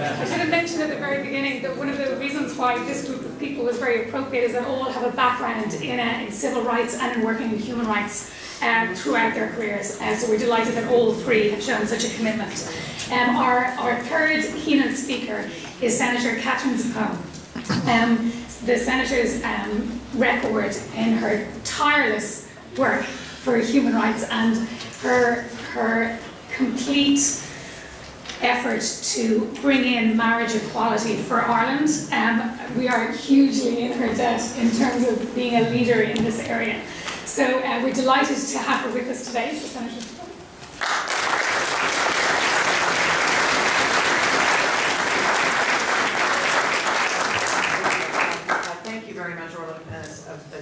I should have mentioned at the very beginning that one of the reasons why this group of people is very appropriate is that all have a background in, uh, in civil rights and in working in human rights um, throughout their careers. Uh, so we're delighted that all three have shown such a commitment. Um, our, our third keynote speaker is Senator Katherine Zappone. Um, the Senator's um, record in her tireless work for human rights and her, her complete effort to bring in marriage equality for Ireland. Um, we are hugely in her debt in terms of being a leader in this area. So uh, we're delighted to have her with us today. So Senator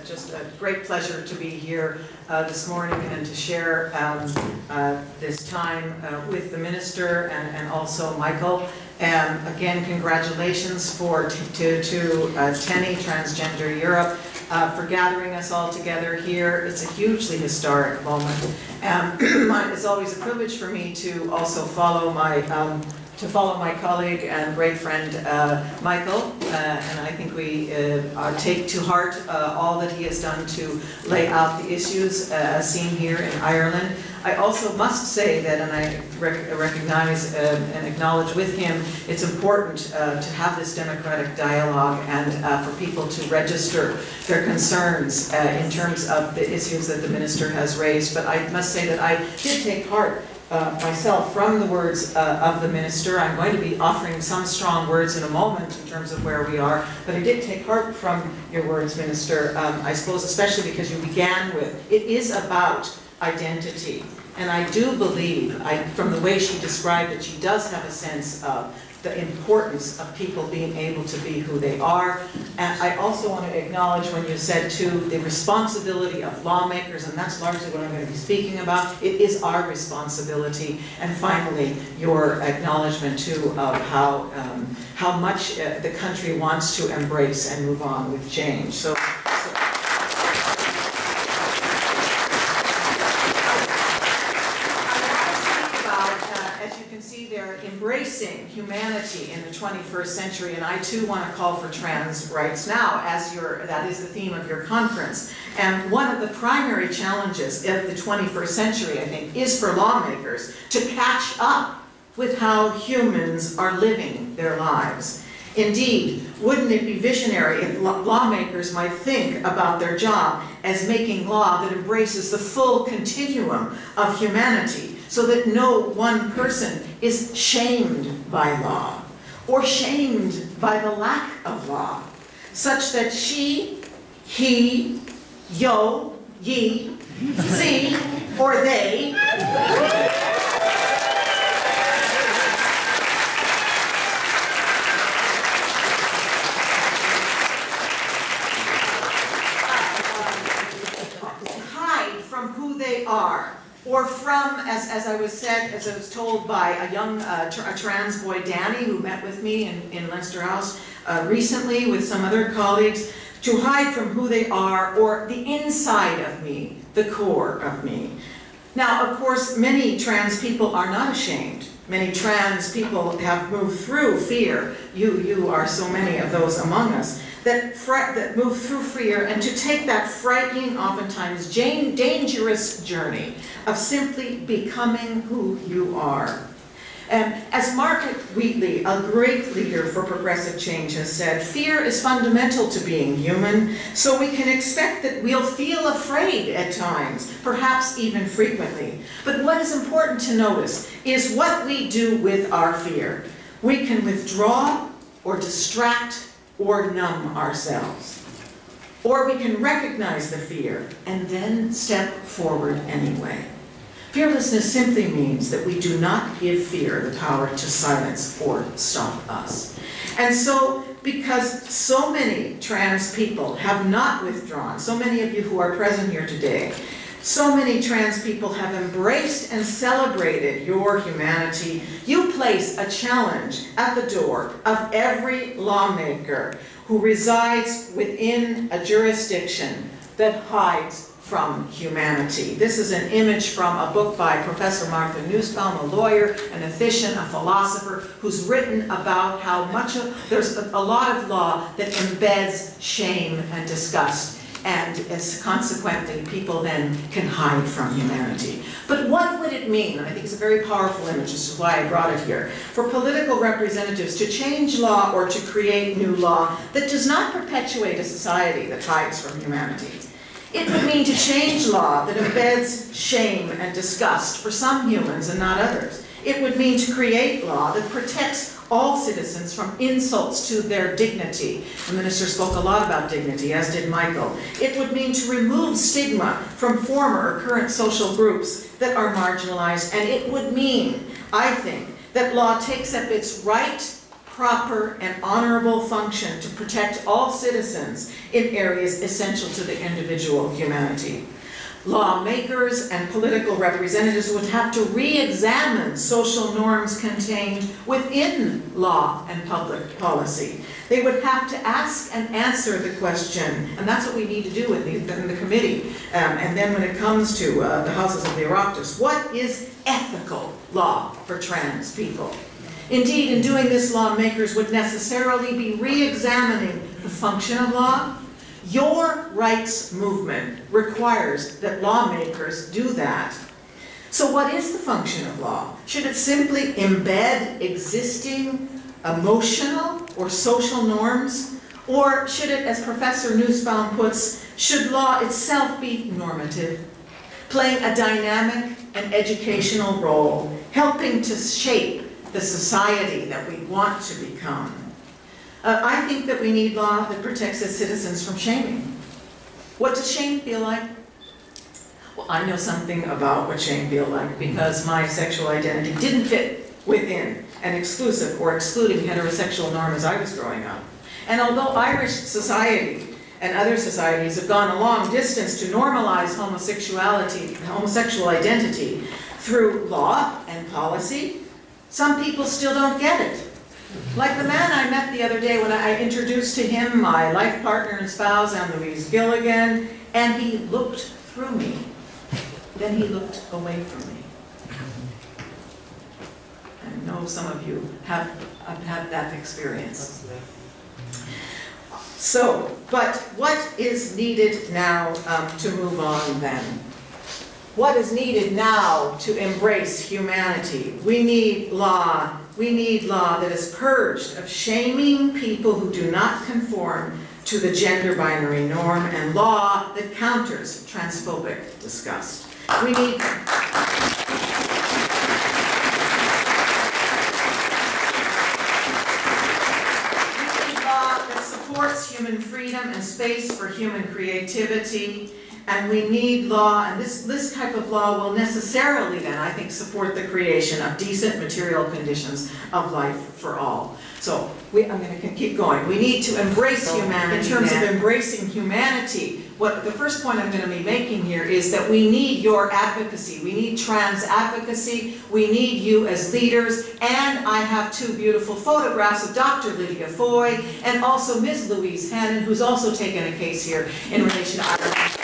just a great pleasure to be here uh, this morning and to share um, uh, this time uh, with the minister and, and also Michael. And again, congratulations for to, to uh, TENI Transgender Europe uh, for gathering us all together here. It's a hugely historic moment. And it's always a privilege for me to also follow my um, to follow my colleague and great friend uh, Michael, uh, and I think we uh, take to heart uh, all that he has done to lay out the issues uh, seen here in Ireland. I also must say that, and I rec recognize uh, and acknowledge with him, it's important to have this democratic dialogue and for people to register their concerns in terms of the issues that the minister has raised. But I must say that I did take heart uh, myself from the words uh, of the minister. I'm going to be offering some strong words in a moment in terms of where we are, but I did take heart from your words, Minister, um, I suppose especially because you began with, it is about identity. And I do believe, I, from the way she described it, she does have a sense of the importance of people being able to be who they are. And I also want to acknowledge when you said too, the responsibility of lawmakers, and that's largely what I'm going to be speaking about. It is our responsibility. And finally, your acknowledgement too of how, um, how much uh, the country wants to embrace and move on with change. So. so embracing humanity in the 21st century, and I too want to call for trans rights now, as your, that is the theme of your conference. And one of the primary challenges of the 21st century, I think, is for lawmakers to catch up with how humans are living their lives. Indeed, wouldn't it be visionary if lawmakers might think about their job as making law that embraces the full continuum of humanity, so that no one person is shamed by law or shamed by the lack of law, such that she, he, yo, ye, ze, or they hide from who they are or from, as, as I was said, as I was told by a young uh, tra a trans boy, Danny, who met with me in, in Leinster House uh, recently with some other colleagues, to hide from who they are or the inside of me, the core of me. Now, of course, many trans people are not ashamed. Many trans people have moved through fear. You, you are so many of those among us that, that move through fear and to take that frightening, oftentimes dangerous journey of simply becoming who you are. And as Margaret Wheatley, a great leader for progressive change, has said, fear is fundamental to being human, so we can expect that we'll feel afraid at times, perhaps even frequently. But what is important to notice is what we do with our fear. We can withdraw or distract or numb ourselves. Or we can recognize the fear and then step forward anyway. Fearlessness simply means that we do not give fear the power to silence or stop us. And so, because so many trans people have not withdrawn, so many of you who are present here today, so many trans people have embraced and celebrated your humanity, you place a challenge at the door of every lawmaker who resides within a jurisdiction that hides from humanity. This is an image from a book by Professor Martha Nussbaum, a lawyer, an efficient, a philosopher, who's written about how much of, there's a, a lot of law that embeds shame and disgust and as consequently people then can hide from humanity. But what would it mean, I think it's a very powerful image, this is why I brought it here, for political representatives to change law or to create new law that does not perpetuate a society that hides from humanity. It would mean to change law that embeds shame and disgust for some humans and not others. It would mean to create law that protects all citizens from insults to their dignity. The minister spoke a lot about dignity, as did Michael. It would mean to remove stigma from former or current social groups that are marginalized, and it would mean, I think, that law takes up its right, proper, and honorable function to protect all citizens in areas essential to the individual humanity lawmakers and political representatives would have to re-examine social norms contained within law and public policy. They would have to ask and answer the question, and that's what we need to do in the, in the committee. Um, and then when it comes to uh, the houses of the Oireachtas, what is ethical law for trans people? Indeed, in doing this, lawmakers would necessarily be re-examining the function of law, your rights movement requires that lawmakers do that. So what is the function of law? Should it simply embed existing emotional or social norms? Or should it, as Professor Nussbaum puts, should law itself be normative, playing a dynamic and educational role, helping to shape the society that we want to become? Uh, I think that we need law that protects its citizens from shaming. What does shame feel like? Well, I know something about what shame feels like because my sexual identity didn't fit within an exclusive or excluding heterosexual norm as I was growing up. And although Irish society and other societies have gone a long distance to normalize homosexuality, homosexual identity through law and policy, some people still don't get it. Like the man I met the other day when I introduced to him my life partner and spouse, Anne-Louise Gilligan, and he looked through me. Then he looked away from me. I know some of you have, have had that experience. So, but what is needed now um, to move on then? What is needed now to embrace humanity? We need law we need law that is purged of shaming people who do not conform to the gender binary norm and law that counters transphobic disgust. We need law that supports human freedom and space for human creativity and we need law, and this, this type of law will necessarily then, I think, support the creation of decent material conditions of life for all. So we, I'm going to keep going. We need to embrace humanity. In terms of embracing humanity, what the first point I'm going to be making here is that we need your advocacy. We need trans advocacy. We need you as leaders. And I have two beautiful photographs of Dr. Lydia Foy and also Ms. Louise Hannon, who's also taken a case here in relation to Ireland.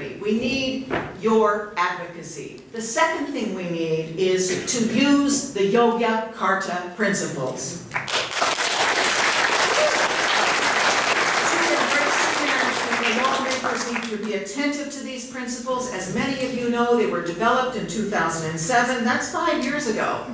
We need your advocacy. The second thing we need is to use the Yoga Yogyakarta principles. To embrace the lawmakers need to be attentive to these principles. As many of you know, they were developed in 2007. That's five years ago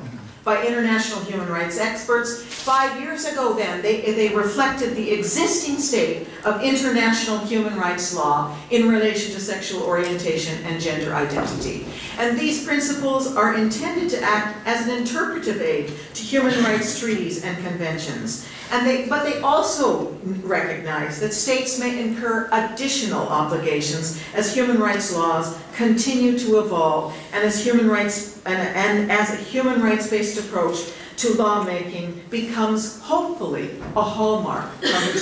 by international human rights experts. Five years ago then, they, they reflected the existing state of international human rights law in relation to sexual orientation and gender identity. And these principles are intended to act as an interpretive aid to human rights treaties and conventions. And they, but they also recognize that states may incur additional obligations as human rights laws continue to evolve and as human rights and, and as a human rights-based approach to lawmaking becomes hopefully a hallmark of the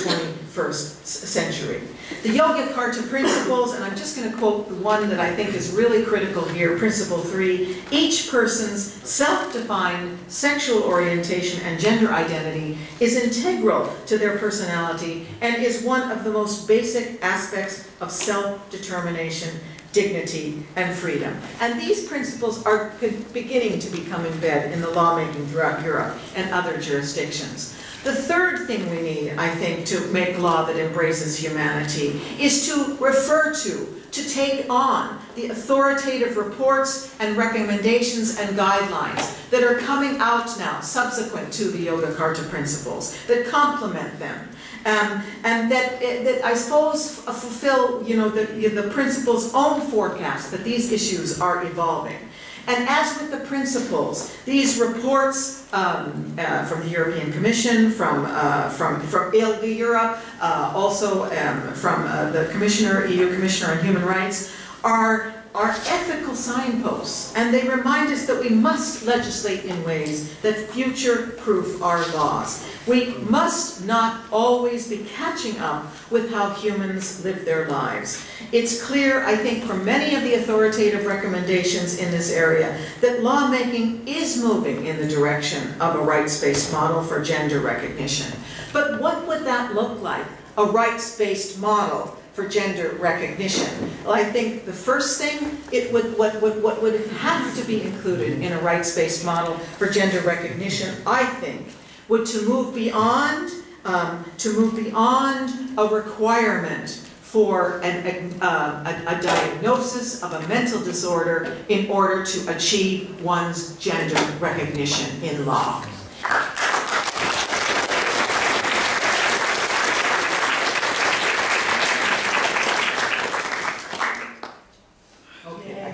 21st century. The Yogyakarta principles, and I'm just going to quote the one that I think is really critical here, principle three, each person's self-defined sexual orientation and gender identity is integral to their personality and is one of the most basic aspects of self-determination dignity, and freedom. And these principles are beginning to become embedded in the lawmaking throughout Europe and other jurisdictions. The third thing we need, I think, to make law that embraces humanity is to refer to, to take on the authoritative reports and recommendations and guidelines that are coming out now subsequent to the Yogyakarta principles that complement them um, and that, that I suppose fulfill you know, the, the principal's own forecast that these issues are evolving. And as with the principles, these reports um, uh, from the European Commission, from, uh, from, from ILGA Europe, uh, also um, from uh, the Commissioner, EU Commissioner on Human Rights, are are ethical signposts, and they remind us that we must legislate in ways that future-proof our laws. We must not always be catching up with how humans live their lives. It's clear, I think, from many of the authoritative recommendations in this area that lawmaking is moving in the direction of a rights-based model for gender recognition. But what would that look like, a rights-based model for gender recognition. Well, I think the first thing it would, what, what, what would have to be included in a rights-based model for gender recognition, I think, would to move beyond, um, to move beyond a requirement for an, a, a, a, diagnosis of a mental disorder in order to achieve one's gender recognition in law.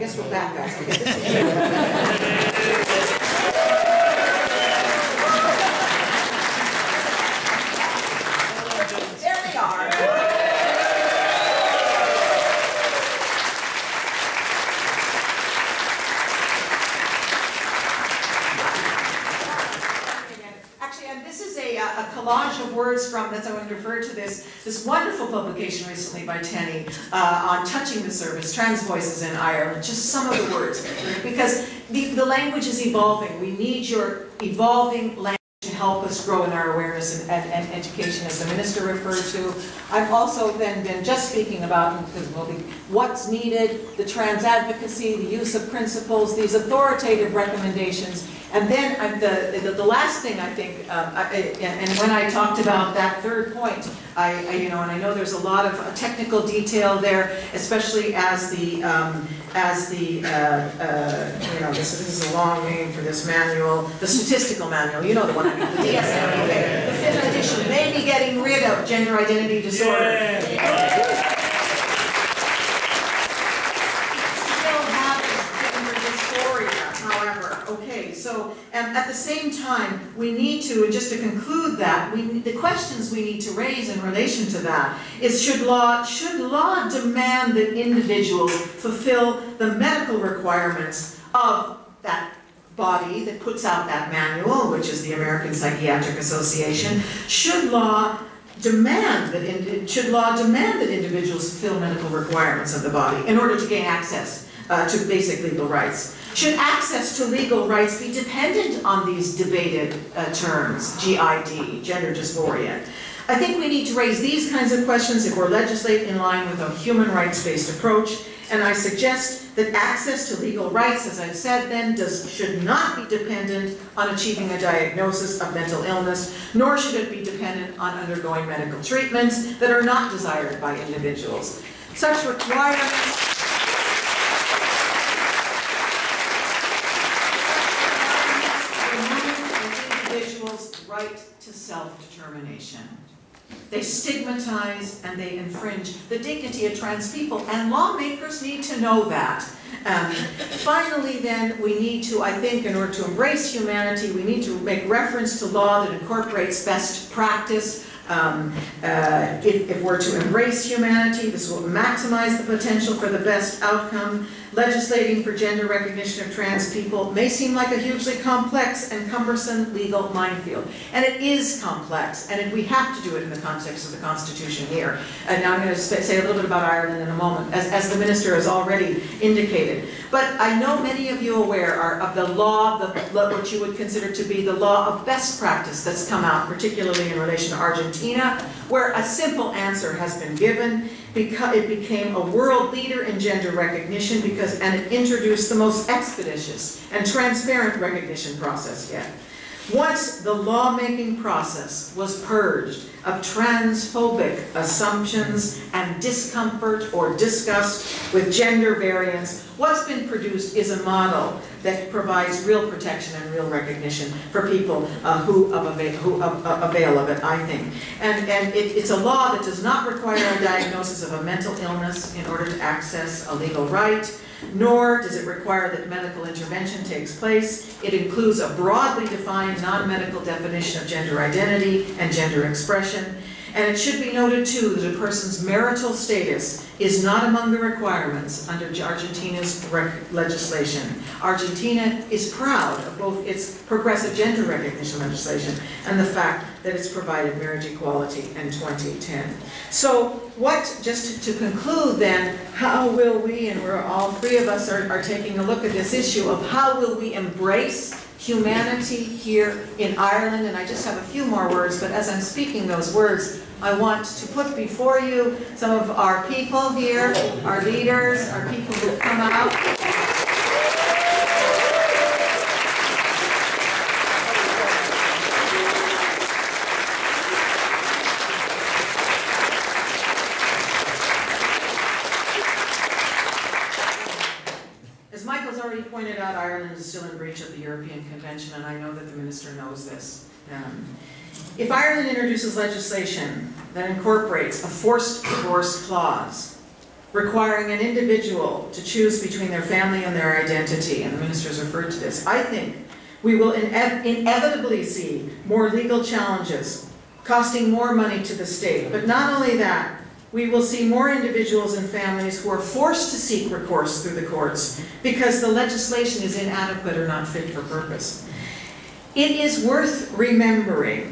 this recently by TENI uh, on touching the service, trans voices in Ireland, just some of the words, because the, the language is evolving. We need your evolving language to help us grow in our awareness and, and, and, education, as the minister referred to. I've also then been just speaking about what's needed, the trans advocacy, the use of principles, these authoritative recommendations, and then uh, the, the, the, last thing I think, uh, I, and when I talked about that third point, I, I, you know, and I know there's a lot of uh, technical detail there, especially as the, um, as the, uh, uh, you know, this, this, is a long name for this manual, the statistical manual, you know the one I mean, the DSM, the fifth edition, maybe getting rid of gender identity disorder. Yeah. Um, at the same time, we need to, and just to conclude that, we, the questions we need to raise in relation to that is should law, should law demand that individuals fulfill the medical requirements of that body that puts out that manual, which is the American Psychiatric Association, should law demand that, should law demand that individuals fulfill medical requirements of the body in order to gain access uh, to basic legal rights? Should access to legal rights be dependent on these debated uh, terms, GID, gender dysphoria? I think we need to raise these kinds of questions if we're legislating in line with a human rights-based approach, and I suggest that access to legal rights, as I've said then, does, should not be dependent on achieving a diagnosis of mental illness, nor should it be dependent on undergoing medical treatments that are not desired by individuals. Such requirements right to self-determination. They stigmatize and they infringe the dignity of trans people, and lawmakers need to know that. Um, finally, then, we need to, I think, in order to embrace humanity, we need to make reference to law that incorporates best practice Um, uh, if, if we're to embrace humanity, this will maximize the potential for the best outcome. Legislating for gender recognition of trans people may seem like a hugely complex and cumbersome legal minefield. And it is complex, and it, we have to do it in the context of the Constitution here. And now I'm going to say a little bit about Ireland in a moment, as, as the Minister has already indicated. But I know many of you are aware are of the law, the, what you would consider to be the law of best practice that's come out, particularly in relation to Argentina, where a simple answer has been given because it became a world leader in gender recognition because and it introduced the most expeditious and transparent recognition process yet. Once the lawmaking process was purged of transphobic assumptions and discomfort or disgust with gender variance, what's been produced is a model that provides real protection and real recognition for people uh, who, avail, who uh, avail of it, I think. And, and it, it's a law that does not require a diagnosis of a mental illness in order to access a legal right nor does it require that medical intervention takes place. It includes a broadly defined non-medical definition of gender identity and gender expression. And it should be noted too that a person's marital status is not among the requirements under Argentina's legislation. Argentina is proud of both its progressive gender recognition legislation and the fact that it's provided marriage equality in 2010. So what, just to conclude then, how will we, and we're all three of us are, are taking a look at this issue of how will we embrace humanity here in Ireland, and I just have a few more words, but as I'm speaking those words, I want to put before you some of our people here, our leaders, our people who come out. pointed out, Ireland is still in breach of the European Convention, and I know that the Minister knows this. Um, if Ireland introduces legislation that incorporates a forced divorce clause, requiring an individual to choose between their family and their identity, and the Minister has referred to this, I think we will ine inevitably see more legal challenges, costing more money to the state. But not only that, we will see more individuals and families who are forced to seek recourse through the courts because the legislation is inadequate or not fit for purpose. It is worth remembering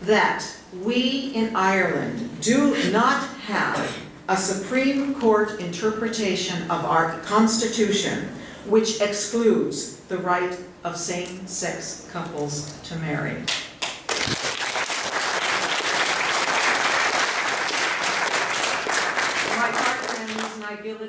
that we in Ireland do not have a Supreme Court interpretation of our Constitution which excludes the right of same-sex couples to marry.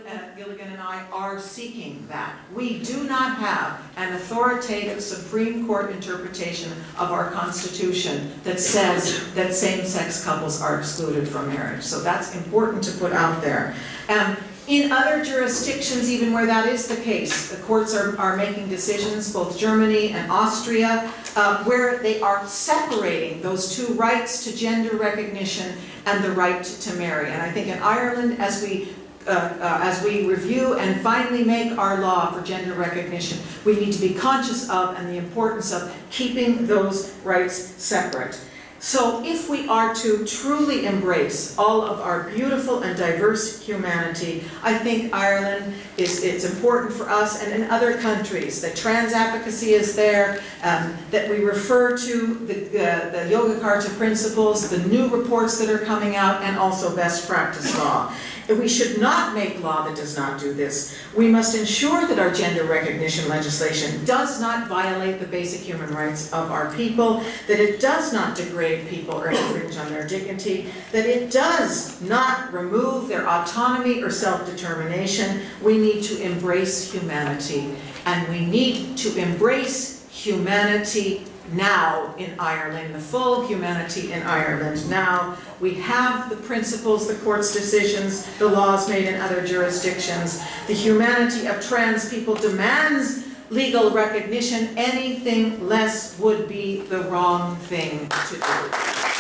Uh, Gilligan and I are seeking that. We do not have an authoritative Supreme Court interpretation of our Constitution that says that same-sex couples are excluded from marriage. So that's important to put out there. Um, in other jurisdictions, even where that is the case, the courts are, are making decisions, both Germany and Austria, uh, where they are separating those two rights to gender recognition and the right to marry. And I think in Ireland, as we uh, uh, as we review and finally make our law for gender recognition, we need to be conscious of and the importance of keeping those rights separate. So if we are to truly embrace all of our beautiful and diverse humanity, I think Ireland is it's important for us and in other countries that trans advocacy is there, um, that we refer to the, uh, the Yogyakarta principles, the new reports that are coming out, and also best practice law. We should not make law that does not do this. We must ensure that our gender recognition legislation does not violate the basic human rights of our people, that it does not degrade people or infringe on their dignity, that it does not remove their autonomy or self-determination. We need to embrace humanity, and we need to embrace humanity now in Ireland, the full humanity in Ireland now. We have the principles, the court's decisions, the laws made in other jurisdictions. The humanity of trans people demands legal recognition. Anything less would be the wrong thing to do.